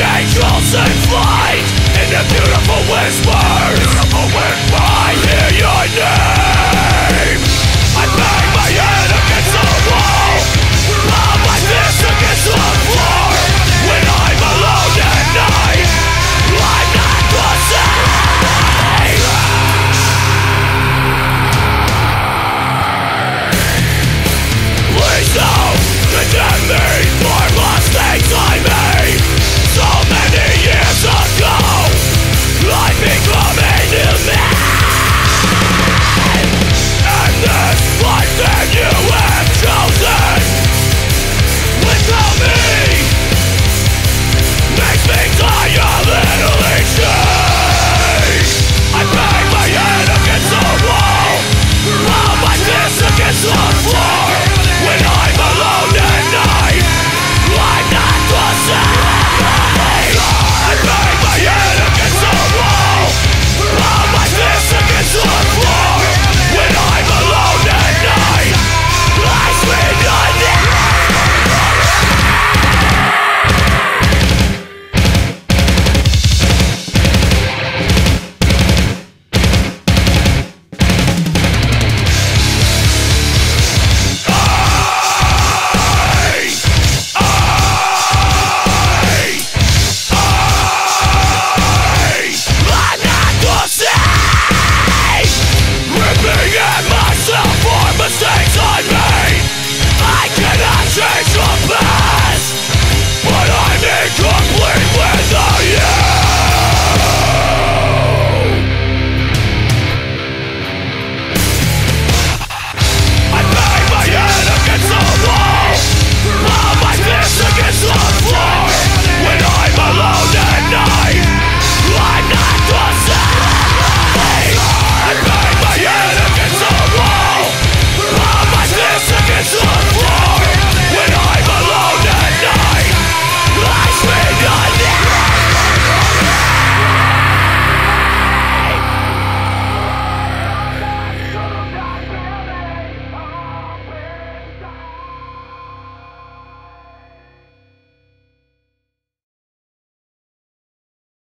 angels in flight In a beautiful whisper, beautiful whisper. I hear